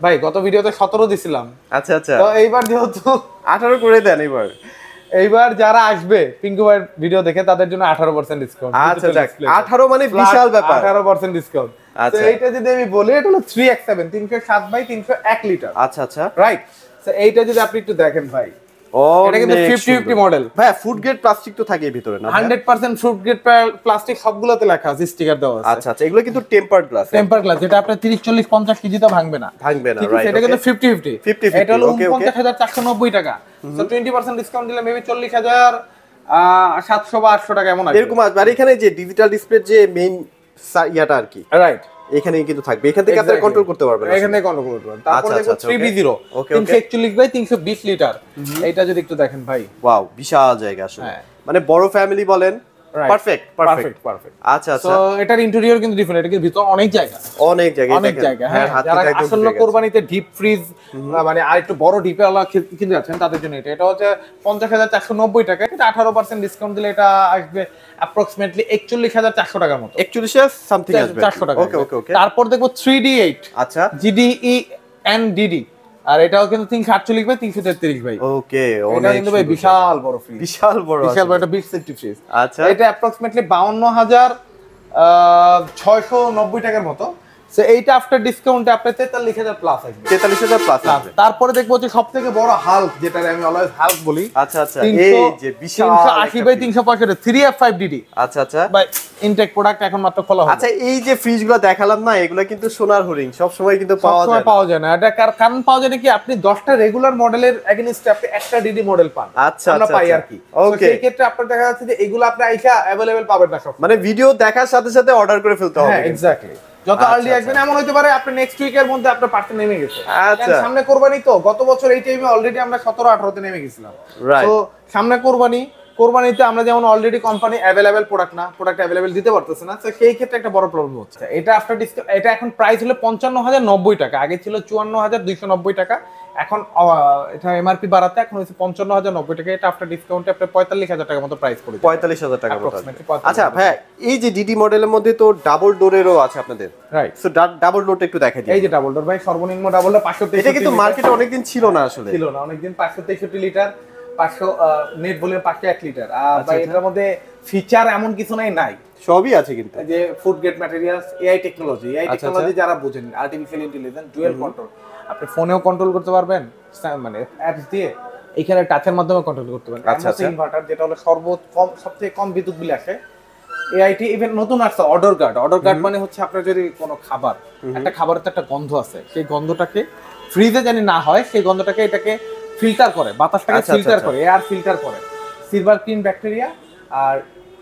ভাই গত ভিডিওতে সতেরো দিছিলাম। আচ্ছা আচ্ছা। তো এইবার যেহেতু আঠারো করে দেন এবার। এইবার যারা আসবে পিঙ্কু ভাইয়ের ভিডিও দেখে তাদের জন্য আঠারো পার্সেন্ট ডিসকাউন্ট আচ্ছা আঠারো মানে বিশাল ব্যাপার। আঠারো পার্সেন্ট ডিসকাউন্ট আচ্ছা। এইটা যদি আমি বলি এটা হলো থ্রি এক্স সেভেন তিনশো সাত বাই তিনশো এক লিটার। আচ্ছা আচ্ছা। রাইট এইটা যদি আপনি একটু দেখেন ভাই। এটা কিন্তু অনেক 50 50 মডেল ভাইয়া ফুড গ্রেড প্লাস্টিক তো থাকে ভিতরে না ভাইয়া? হান্ড্রেড পার্সেন্ট গ্রেড প্লাস্টিক সবগুলোতে লেখা আছে স্টিকার দেওয়া আছে। আচ্ছা আচ্ছা। এগুলো কিন্তু টেম্পার্ড গ্লাস টেম্পার গ্লাস যেটা কেজি তো ভাঙবে না। ভাঙবে না ঠিক রাইট এটা কিন্তু ফিফটি ফিফটি 50-50, এটা হলো okay, okay. উনপঞ্চাশ হাজার চারশো নব্বই টাকা। ডিসকাউন্ট দিলে মেবি বা টাকা এমন আসবে। এরকম আসবে। আর এখানে যে ডিজিটাল ডিসপ্লে যে মেইন ইয়াটা আর কি রাইট এখানেই কিন্তু থাকবে। এখান থেকে আপনারা কন্ট্রোল করতে পারবেন এখান থেকে কন্ট্রোল করতে পারবেন। তারপর দেখো আচ্ছা, three B okay. Zero Okay, তিনশো okay. একচল্লিশ বাই তিনশো বিশ লিটার। এটা যদি একটু দেখেন ভাই। ওয়াও বিশাল জায়গা আসলে। হ্যাঁ। মানে বড় ফ্যামিলি বলেন. পারফেক্ট পারফেক্ট পারফেক্ট পারফেক্ট আচ্ছা তো আচ্ছা এটার ইন্টেরিয়র কিন্তু ডিফারেন্ট এটা কিন্তু ভিতর অনেক জায়গা। অনেক জায়গায় অনেক। জায়গা হ্যাঁ হাত যারা গেছে। কোরবানিতে ডিপ ফ্রিজ মানে আর একটু বড় ডিপে আলা কিনতে যাচ্ছেন তাদের জন্য এটা। এটা হচ্ছে পঞ্চাশ হাজার চারশো নব্বই টাকা এটা আঠারো পার্সেন্ট ডিসকাউন্ট দিলে এটা আসবে অ্যাপ্রক্সিমেটলি একচল্লিশ হাজার চারশো টাকার মতো। একচল্লিশে সামথিং আসবে। চারশো টাকা ওকে ওকে ওকে তারপর দেখব থ্রি ডি এইট আচ্ছা। জিডিই এন ডিডি আর এটাও কিন্তু তিনশো আটচল্লিশ বাই তিনশো তেত্রিশ ভাই ওকে এটা কিন্তু ভাই বিশাল বড় ফ্রিজ বিশাল বড় বিশাল। বড় একটা বিশ সেফটি ফ্রিজ আচ্ছা। এটা অ্যাপ্রক্সিমেটলি বাউন্ন হাজার ছয়শো নব্বই টাকার মতো। সো এইটা আফটার ডিসকাউন্টে আপনার তেতাল্লিশ হাজার প্লাস আসবে। তেতাল্লিশ হাজার প্লাস আসবে। তারপরে দেখব যে সব থেকে বড় হাল্ক যেটা আমি অলওয়েজ হাল্ক বলি। আচ্ছা আচ্ছা এই যে বিশাল তিনশো আশি বাই তিনশো পঁয়ষট্টি থ্রি এফ ফাইভ ডিডি আচ্ছা আচ্ছা। বাই ইনটেক প্রোডাক্ট এখন মাত্র খোলা আচ্ছা এই যে ফ্রিজগুলো দেখালাম না এগুলো কিন্তু সোনার হরিং সব সময় কিন্তু পাওয়া যায়। পাওয়া যায় না। এটা কার- কারণ পাওয়া যায় না কি আপনি দশটা রেগুলার মডেলের এগেনস্টে আপনি একটা ডিডি মডেল পান। আচ্ছা, আমরা আচ্ছা, পাই আচ্ছা। আর কি. সেই ক্ষেত্রে আপনার দেখা যাচ্ছে যে এগুলো আপনি আইসা অ্যাভেলেবেল পাবেন না সব মানে ভিডিও দেখার সাথে সাথে অর্ডার করে ফেলতে হবে এক্স্যাক্টলি যত আচ্ছা, আর্লি আসবেন এমন হতে পারে আপনি নেক্সট উইকের মধ্যে আপনার পার্টি নেমে গেছে আচ্ছা। সামনে কোরবানি তো গত বছর এই টাইমে অলরেডি আমরা 17 18 তে নেমে গেছিলাম. তো সামনে কোরবানি কোরবানিতে আমরা যেমন অলরেডি কোম্পানি অ্যাভেলেবেল প্রোডাক্ট না প্রোডাক্ট অ্যাভেলেবেল দিতে পারতেছে না তো সেই ক্ষেত্রে একটা বড় প্রবলেম হচ্ছে এটা আফটার ডিসকাউন্ট এটা এখন প্রাইস হলো পঞ্চান্ন হাজার নব্বই টাকা আগে ছিল চুয়ান্ন হাজার দুইশো নব্বই টাকা এখন এটা এমআরপি বাড়াতে এখন হচ্ছে পঞ্চান্ন হাজার নব্বই টাকা। এটা আপনার ডিসকাউন্টে আপনার পঁয়তাল্লিশ হাজার টাকার মতো প্রাইস পড়ে পঁয়তাল্লিশ হাজার টাকা মতো আসবে। Approximately 45,000 আচ্ছা ভাই এই যে ডিডি মডেলের মধ্যে তো ডাবল ডোরেরও আছে আপনাদের। রাইট সো ডাবল ডোরটা একটু দেখাই দিই। এই যে ডাবল ডোর ভাই সর্বনিম্ন ডাবল ডোর পাঁচশো এটা কিন্তু মার্কেটে অনেকদিন ছিল না আসলে। ছিল না অনেকদিন পাঁচশো তেষট্টি লিটার পাঁচশো নেট বলে পাঁচশো এক লিটার আর ভাই এটার মধ্যে ফিচার এমন কিছু নাই নাই। সবই আছে কিন্তু। যে food grade materials AI technology AI আচ্ছা, টেকনোলজি যারা বুঝেন আর্টিফিশিয়াল ইন্টেলিজেন্স ডুয়েল কন্ট্রোল আপনি ফোনেও কন্ট্রোল করতে পারবেন মানে অ্যাপস দিয়ে এখানে টাচের মাধ্যমে কন্ট্রোল করতে পারবেন। আচ্ছা, আচ্ছা। ইনভার্টার যেটা হলো সর্বোচ্চ কম সবথেকে কম বিদ্যুৎ বিল আসে এআইটি ইভেন নতুন আসছে অর্ডার গার্ড অর্ডার গার্ড মানে হচ্ছে আপনার যদি কোনো খাবার একটা খাবারের তো একটা গন্ধ আছে সেই গন্ধটাকে ফ্রিজে জানি না হয় সেই গন্ধটাকে এটাকে ফিল্টার করে বাতাসটাকে আচ্ছা, ফিল্টার আচ্ছা, করে এয়ার ফিল্টার করে। সিলভার ক্লিন ব্যাকটেরিয়া আর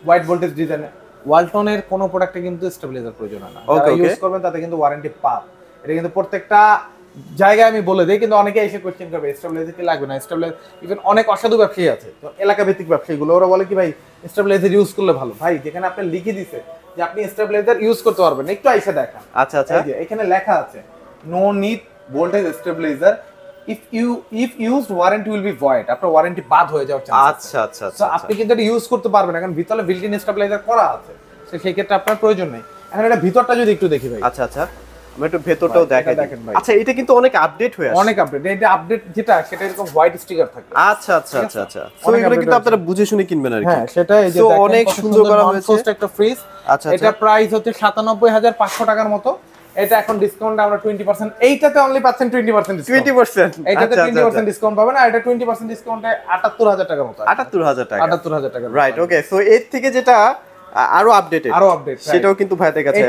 হোয়াইট ভোল্টেজ ডিজাইনে ওয়ালটনের কোনো প্রোডাক্টে কিন্তু স্টেবিলাইজার প্রয়োজন হয় না। যারা ইউজ করবেন তাতে কিন্তু ওয়ারেন্টি পান এটা কিন্তু প্রত্যেকটা জায়গায় আমি বলে দিই কিন্তু অনেকে এসে কোশ্চেন করবে স্টেবিলাইজার কি লাগবে না? স্টেবিলাইজার ইভেন অনেক অসাধু ব্যবসায়ী আছে। তো এলাকা ভিত্তিক ব্যবসায়ীগুলো ওরা বলে কি ভাই স্টেবিলাইজার ইউজ করলে ভালো। ভাই যেখানে আপনি লিখে দিছে যে আপনি স্টেবিলাইজার ইউজ করতে পারবেন একটু আইসা দেখা। আচ্ছা আচ্ছা। এখানে লেখা আছে no need voltage stabiliser if you if used warranty will be void আপনার ওয়ারেন্টি বাদ হয়ে যাওয়ার চান্স আচ্ছা আচ্ছা তো আচ্ছা আপনি কিন্তু এটা ইউজ করতে পারবেন এখন ভিতরে বিল্ট ইন স্টেবিলাইজার করা আছে। তো সেই ক্ষেত্রে আপনার প্রয়োজন নেই। এখন এটা ভিতরটা যদি একটু দেখি ভাই। আচ্ছা আচ্ছা। একটু ভেতরটাও দেখাই এটা। দেখেন ভাই। আচ্ছা এটা কিন্তু অনেক আপডেট হয়ে আসছে। অনেক আপডেট এটা আপডেট যেটা সেটা এরকম হোয়াইট স্টিকার থাকে। আচ্ছা আচ্ছা আচ্ছা আচ্ছা। অনেক এগুলো কিন্তু আপনারা বুঝে শুনে কিনবেন আর কি। হ্যাঁ সেটাই যে দেখেন অনেক সুন্দর করা হয়েছে। একটা ফ্রিজ আচ্ছা, এটা আচ্ছা। প্রাইস হচ্ছে সাতানব্বই হাজার পাঁচশো টাকার মতো। এটা এখন ডিসকাউন্ট আমরা টোয়েন্টি পার্সেন্ট এইটাতে অনলি পাচ্ছেন টোয়েন্টি পার্সেন্ট টোয়েন্টি পার্সেন্ট এইটাতে টোয়েন্টি পার্সেন্ট ডিসকাউন্ট পাবেন আর এটা টোয়েন্টি পার্সেন্ট ডিসকাউন্টে আটাত্তর হাজার টাকার মতো আটাত্তর হাজার টাকা। আটাত্তর হাজার টাকা রাইট ওকে সো এর থেকে যেটা আরও আপডেটেড আরও আপডেট সেটাও কিন্তু ভাইদের কাছে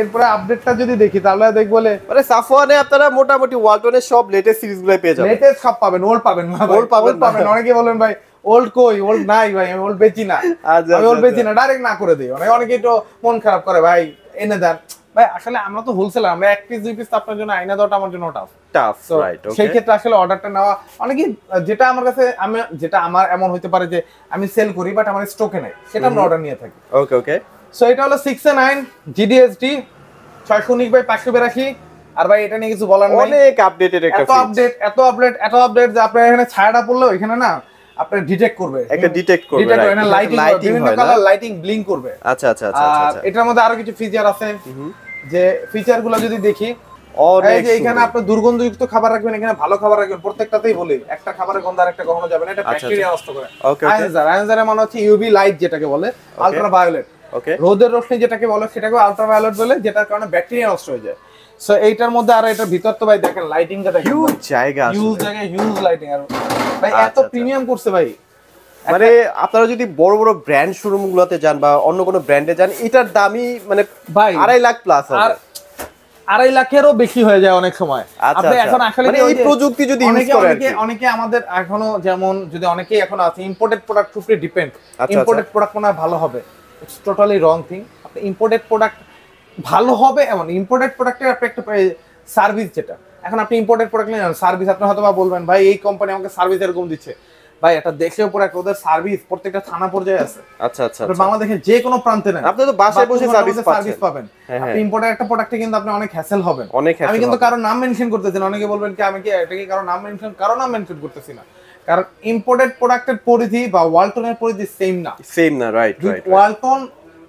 এরপরে আপডেটটা যদি দেখি তাহলে বলে মানে সাফওয়ানে আপনারা মোটামুটি ওয়ালটনের সব লেটেস্ট সিরিজগুলো পেয়ে যাবেন। লেটেস্ট সব পাবেন ওল্ড পাবেন ওল্ড পাবেন পাবেন। অনেকে বলেন ভাই ওল্ড কই? ওল্ড নাই ভাই আমি ওল্ড বেচি না। আচ্ছা, আমি ওল্ড আচ্ছা, বেচি না ডাইরেক্ট না করে দিই। অনেকে অনেকে তো মন খারাপ করে ভাই এনে দেন। ভাই আসলে আমরা তো হোলসেলার আমরা এক পিস দুই পিস আপনার জন্য আইনা দেওয়াটা আমার জন্য টাফ টাফ রাইট ওকে সেই ক্ষেত্রে আসলে অর্ডারটা নেওয়া অনেকে যেটা আমার কাছে আমি যেটা আমার এমন হতে পারে যে আমি সেল করি বাট আমার স্টকে নেই সেটা আমরা অর্ডার নিয়ে থাকি। ওকে ওকে সো এটা হলো সিক্স এ নাইন জিডিএসডি ছয়শো উনিশ বাই পাঁচশো বেরাশি। আর ভাই এটা নিয়ে কিছু বলার নেই। অনেক আপডেটেড একটা এত আপডেট এত আপডেট এত আপডেট যে আপনার এখানে ছায়াটা পড়লেও এখানে না আপনার ডিটেক্ট করবে। একটা detect করবে, ডিটেক্ট. এখানে লাইটিং বিভিন্ন কালার লাইটিং ব্লিঙ্ক করবে। আচ্ছা আচ্ছা আচ্ছা আচ্ছা। এটার মধ্যে আরও কিছু ফিচার আছে। যে ফিচারগুলো যদি দেখি এখানে। আপনি দুর্গন্ধযুক্ত খাবার রাখবেন এখানে ভালো খাবার রাখবেন প্রত্যেকটাতেই বলি একটা খাবারের গন্ধ আর একটা কখনো যাবে না এটা আচ্ছা, ব্যাকটেরিয়া নষ্ট করে. আয়নজার আয়নজারের মানে হচ্ছে ইউভি লাইট যেটাকে বলে আলট্রা ভায়োলেট ওকে রোদের রোশনি যেটাকে বলে সেটাকে আলট্রা ভায়োলেট বলে যেটার কারণে ব্যাকটেরিয়া নষ্ট হয়ে যায়। সো এইটার মধ্যে আর এটার ভিতর তো ভাই দেখেন লাইটিংটা দেখেন। হিউজ জায়গা হিউজ জায়গায় হিউজ লাইটিং আর ভাই আচ্ছা, এত আচ্ছা। প্রিমিয়াম করছে ভাই। মানে আপনারা যদি বড় বড় ব্র্যান্ড শোরুম গুলোতে যান বা অন্য কোনো ব্র্যান্ডে যান এটার দামই মানে ভাই আড়াই লাখ প্লাস আর আড়াই লাখেরও বেশি হয়ে যায় অনেক সময়। আচ্ছা, আপনি আচ্ছা। এখন আসলে মানে এই প্রযুক্তি যদি use অনেকে অনেকে অনেকে আমাদের এখনও যেমন যদি অনেকেই এখন আছে ইম্পোর্টেড প্রোডাক্ট উপরে ডিপেন্ড। ইম্পোর্টেড প্রোডাক্ট মনে ভালো হবে। ইটস টোটালি রং থিং আপনি ইম্পোর্টেড প্রোডাক্ট ভালো হবে এমন। ইম্পোর্টেড প্রোডাক্টের আপনি একটা সার্ভিস যেটা। এখন আপনি ইম্পোর্টেড প্রোডাক্ট নিয়ে সার্ভিস আপনি হয়তো বা বলবেন ভাই এই কোম্পানি আমাকে সার্ভিস এরকম দিচ্ছে। ভাই এটা ওদের সার্ভিস প্রত্যেকটা থানা পর্যায়ে আছে। আচ্ছা আচ্ছা আচ্ছা। বাংলাদেশের যে কোনো প্রান্তে আপনি তো বাসায় বসে সার্ভিস সার্ভিস পাবেন। হ্যাঁ, হ্যাঁ। আপনি ইম্পোর্টেড একটা প্রোডাক্টে কিন্তু আপনি অনেক হ্যাসেল হবেন। অনেক আমি কিন্তু কারও নাম মেনশন করতেছি না। অনেকে বলবেন কি আমি কি এটা কি কারও নাম মেনশন কারও নাম মেনশন করতেছি না? কারণ ইম্পোর্টেড প্রোডাক্টের পরিধি বা ওয়ালটনের পরিধি সেম না। সেম না রাইট রাইট ওয়ালটন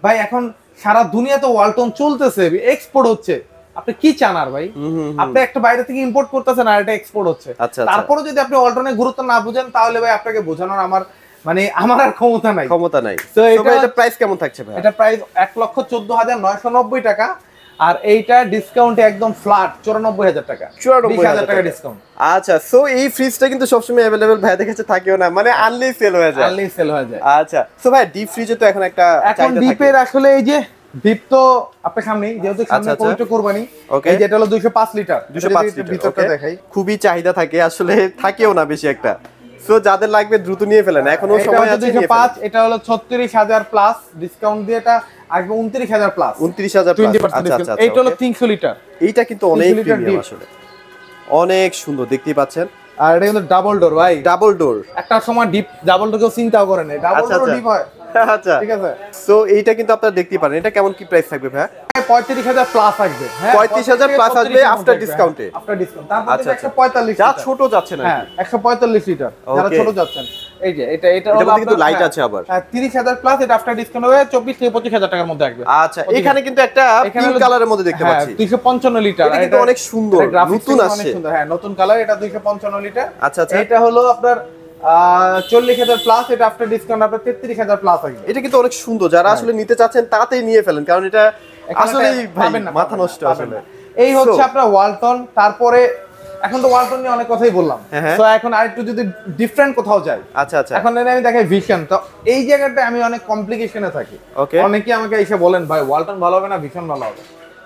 ভাই এখন সারা দুনিয়াতে ওয়ালটন চলতেছে এক্সপোর্ট হচ্ছে। আপনি কি চান আর ভাই? আপনি একটা বাইরে থেকে ইম্পোর্ট করতেছেন আর এটা এক্সপোর্ট হচ্ছে। আচ্ছা, আচ্ছা। তারপরে যদি আপনি ওয়ালটনের গুরুত্ব না বুঝেন তাহলে ভাই আপনাকে বোঝানোর আমার মানে আমার আর ক্ষমতা নাই। ক্ষমতা নাই। তো এটা- প্রাইস কেমন থাকছে ভাই? এটা প্রাইস এক লক্ষ চোদ্দ হাজার নয়শো নব্বই টাকা আর এইটা ডিসকাউন্টে একদম ফ্ল্যাট চুরানব্বই হাজার টাকা। 94,000 বিশ হাজার টাকা। ডিসকাউন্ট আচ্ছা সো এই ফ্রিজটা কিন্তু সবসময় অ্যাভেলেবেল ভাইদের কাছে থাকেও না। মানে আনলেই সেল হয়ে যায়। আনলেই সেল হয়ে যায়। আচ্ছা সো ভাই ডিপ ফ্রিজে তো এখন একটা এখন ডিপের আসলে এই যে তো আপনার সামনেই যেহেতু সামনে আচ্ছা, আচ্ছা। পবিত্র কোরবানি এই যেটা হলো দুইশো পাঁচ লিটার। দুশো এটা পাঁচ যদি একটু লিটার ভিতরটা দেখাই। খুবই চাহিদা থাকে আসলে থাকেও না বেশি একটা। সো যাদের লাগবে দ্রুত নিয়ে ফেলেন এখনও সময় আছে দুইশো নিয়ে পাঁচ এটা হলো ছত্রিশ হাজার প্লাস ডিসকাউন্ট দিয়ে এটা আসবে উনত্রিশ হাজার প্লাস উনত্রিশ হাজার টোয়েন্টি আচ্ছা আচ্ছা এইটা হলো okay. তিনশো লিটার। এইটা কিন্তু অনেক প্রিমিয়াম আসলে। অনেক সুন্দর দেখতেই পাচ্ছেন। আর এটা কিন্তু ডাবল ডোর ভাই। ডাবল ডোর একটা সময় ডিপ ডাবল ডোর কেউ চিন্তাও করে নাই। ডাবল আচ্ছা, ডোর আচ্ছা। ডিপ হয়। আচ্ছা। ঠিক আছে? সো এইটা কিন্তু আপনারা দেখতেই পারেন। এটা কেমন কি প্রাইস থাকবে ভাই পঁয়ত্রিশ হাজার প্লাস আসবে। হ্যাঁ 35,000 plus আসবে after discount আফটার ডিসকাউন্ট আচ্ছা, একশো পঁয়তাল্লিশ যা ছোট যাচ্ছে না হ্যাঁ একশো পঁয়তাল্লিশ লিটার যারা ছোট যাচ্ছেন। এই যে এটা এটা এটার হলো মধ্যে কিন্তু light হ্যাঁ, আছে আবার। হ্যাঁ তিরিশ হাজার প্লাস এটা আফটার ডিসকাউন্ট হয়ে চব্বিশ থেকে পঁচিশ হাজার টাকার মধ্যে আসবে। আচ্ছা এখানে কিন্তু একটা পিঙ্ক কালারের মধ্যে দেখতে পাচ্ছি। দুইশো পঞ্চান্ন লিটার এটা কিন্তু অনেক সুন্দর, নতুন আসছে। হ্যাঁ নতুন কালার এটা দুইশো পঞ্চান্ন লিটার আচ্ছা, আচ্ছা। এটা হলো আপনার চল্লিশ হাজার প্লাস এটা আফটার ডিসকাউন্ট আপনার তেত্রিশ হাজার প্লাস আসবে এটা কিন্তু অনেক সুন্দর। যারা আসলে নিতে চাচ্ছেন তাড়াতাড়ি নিয়ে ফেলেন কারণ এটা আসলে মাথা নষ্ট আসলে। এই হচ্ছে আপনার ওয়ালটন তারপরে এখন তো ওয়ালটন নিয়ে অনেক কথাই বললাম। হ্যাঁ, হ্যাঁ। তো এখন আরেকটু যদি ডিফারেন্ট কোথাও যাই আচ্ছা আচ্ছা। এখন আমি দেখাই ভিশন তো এই জায়গাটায় আমি অনেক কমপ্লিকেশনে থাকি. অনেকেই আমাকে এসে বলেন ভাই ওয়ালটন ভালো হবে না ভীষণ ভালো হবে?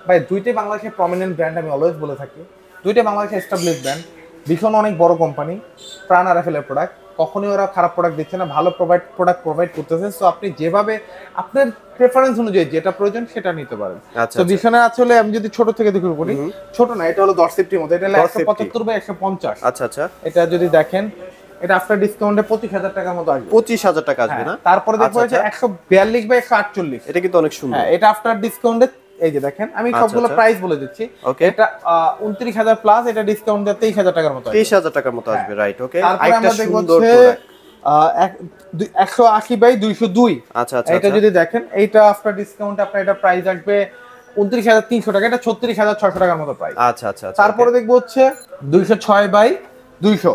ভাই দুইটাই বাংলাদেশের প্রমিনেন্ট ব্র্যান্ড আমি অলওয়েজ বলে থাকি। দুইটাই বাংলাদেশের এস্টাবলিশ ব্র্যান্ড ভীষণ অনেক বড় কোম্পানি প্রাণ আর আরাফেলের প্রোডাক্ট কখনোই ওরা খারাপ প্রোডাক্ট দিচ্ছে না ভালো প্রোভাইড প্রোডাক্ট প্রোভাইড করতেছে। সো আপনি যেভাবে আপনার প্রেফারেন্স অনুযায়ী যেটা প্রয়োজন সেটা নিতে পারেন। তো। ভীষণে আসলে আমি যদি ছোট থেকে দেখে করি ছোট না এটা হলো দশ সিফটির মতো এটা হলো 10 একশো পঁচাত্তর বা একশো পঞ্চাশ। আচ্ছা আচ্ছা। এটা যদি দেখেন এটা আফটার ডিসকাউন্টে পঁচিশ হাজার টাকার মতো আসবে। পঁচিশ হাজার টাকা আসবে না? হ্যাঁ, তারপরে দেখব আচ্ছা, আচ্ছা। একশো বিয়াল্লিশ বা একশো আটচল্লিশ। এটা কিন্তু অনেক সুন্দর। হ্যাঁ এটা আফটার ডিসকাউন্টে এই যে দেখেন আমি আচ্ছা, সবগুলো আচ্ছা। প্রাইস বলে দিচ্ছি. এটা উনত্রিশ হাজার প্লাস এটা ডিসকাউন্ট দিয়ে তেইশ হাজার টাকার মতো আসবে। তেইশ হাজার টাকার মতো আসবে রাইট ওকে হ্যাঁ। আরেকটা সুন্দর হচ্ছে product। একশো আশি বাই দুইশো দুই আচ্ছা আচ্ছা এটা আচ্ছা। যদি দেখেন এইটা আফটার ডিসকাউন্ট আপনার এটা প্রাইস আসবে উনত্রিশ হাজার তিনশো টাকা এটা ছত্রিশ হাজার ছয়শো টাকার মতো প্রাইস আচ্ছা আচ্ছা আচ্ছা তারপরে দেখব হচ্ছে দুইশো ছয় বাই দুইশো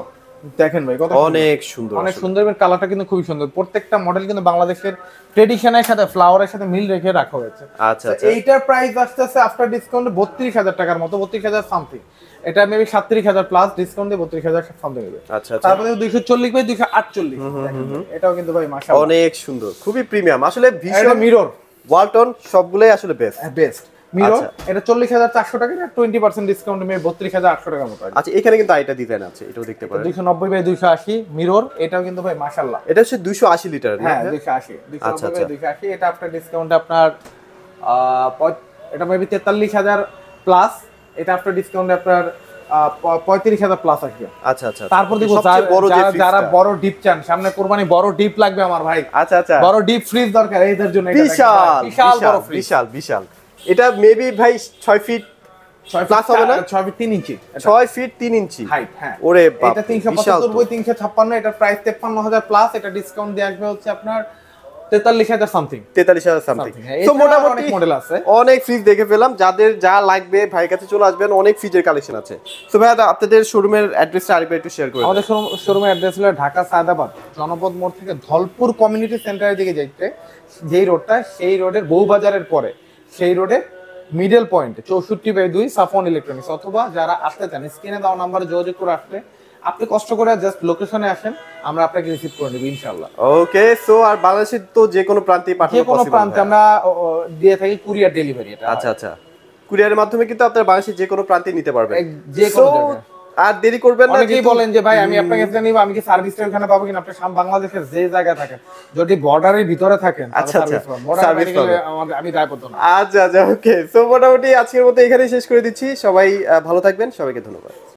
দেখেন ভাই কত। সুন্দর। অনেক সুন্দর অনেক সুন্দর কালারটা কিন্তু খুবই সুন্দর। প্রত্যেকটা মডেল কিন্তু বাংলাদেশের ট্রেডিশনের সাথে ফ্লাওয়ারের সাথে মিল রেখে রাখা হয়েছে। আচ্ছা আচ্ছা। এইটার প্রাইস আসতে আসতে আফটার ডিসকাউন্ট বত্রিশ হাজার টাকার মতো বত্রিশ হাজার সামথিং এটা মেবি সাতত্রিশ হাজার প্লাস ডিসকাউন্ট দিয়ে বত্রিশ হাজার সামথিং হবে আচ্ছা আচ্ছা। তারপরে দুইশো চল্লিশ বাই দুইশো আটচল্লিশ। এটাও কিন্তু ভাই মাসা অনেক সুন্দর খুবই প্রিমিয়াম আসলে মিরর ওয়ালটন সবগুলোই আসলে বেস্ট বেস্ট মিরর আচ্ছা। এটা চল্লিশ হাজার চারশো টাকা টোয়েন্টি পার্সেন্ট ডিসকাউন্ট টাকার মতো আচ্ছা এখানে কিন্তু আইটা ডিজাইন আছে এটাও দেখতে পারেন। দুইশো নব্বই বাই দুইশো আশি মিরর এটাও কিন্তু ভাই এটা হচ্ছে দুইশো আশি লিটার হ্যাঁ দুইশো আশি। দুইশো আচ্ছা, নব্বই বাই আচ্ছা। দুইশো আশি এটা আপনার ডিসকাউন্ট আপনার এটা মেবি তেতাল্লিশ হাজার প্লাস এটা আপনার ডিসকাউন্ট আপনার পঁয়ত্রিশ হাজার প্লাস আসবে। আচ্ছা আচ্ছা তারপর দেখব যারা- বড় ডিপ চান সামনে কোরবানি বড় ডিপ লাগবে আমার ভাই। আচ্ছা আচ্ছা। বড় ডিপ ফ্রিজ দরকার এইদের জন্য বিশাল বিশাল বড় বিশাল বিশাল। এটা মেবি ভাই ছয় ফিট plus হবে না? ছয় ফিট তিন ইঞ্চি ছয় ফিট তিন ইঞ্চি হাইট হ্যাঁ। ওরে এটা তিনশো তিনশো ছাপ্পান্ন এটার প্রাইস তেপ্পান্ন হাজার প্লাস এটা ডিসকাউন্ট দিয়ে আসবে হচ্ছে আপনার তেতাল্লিশ হাজার সামথিং তেতাল্লিশ হাজার সামথিং হ্যাঁ, তো মোটামুটি অনেক আছে। অনেক ফ্রিজ দেখে ফেলাম যাদের যা লাগবে ভাইয়ের কাছে চলে আসবেন অনেক ফ্রিজের কালেকশন আছে। তো ভাই আপনাদের শোরুমের অ্যাড্রেসটা আরেকবার একটু শেয়ার। আমাদের শোরুমের অ্যাড্রেস হলো ঢাকা সায়দাবাদ জনপদ মোড় থেকে ধলপুর কমিউনিটি সেন্টারের দিকে যাইতে। যেই রোডটা সেই রোডের বউবাজারের পরে। সেই রোডে মিডল পয়েন্ট চৌষট্টি বাই দুই সাফন ইলেকট্রনিক্স অথবা যারা আসতে চান স্ক্রিনে দেওয়া নাম্বারে যোগাযোগ করে আসলে আপনি কষ্ট করে জাস্ট লোকেশনে আসেন আমরা আপনাকে রিসিভ করে নেব ইনশাল্লাহ ওকে সো আর বাংলাদেশের তো যে কোনো প্রান্তেই যে কোনো প্রান্তে আমরা দিয়ে থাকি কুরিয়ার ডেলিভারি এটা। আচ্ছা আচ্ছা। কুরিয়ারের মাধ্যমে কিন্তু আপনারা বাংলাদেশের যে কোনো প্রান্তে নিতে পারবেন। যে কোনো। আর দেরি করবেন না অনেকেই বলেন যে ভাই আমি আপনাকে কাছে নিব আমি কি সার্ভিস ওখানে পাবো কিনা? আপনি সাম- বাংলাদেশের যে জায়গায় থাকেন যদি বর্ডারের ভিতরে থাকেন আচ্ছা, আচ্ছা। গেলে পাবেন। আমার- আমি দায়বদ্ধ না আচ্ছা আচ্ছা ওকে সো মোটামুটি আজকের মতো এখানেই শেষ করে দিচ্ছি। সবাই ভালো থাকবেন। সবাইকে ধন্যবাদ।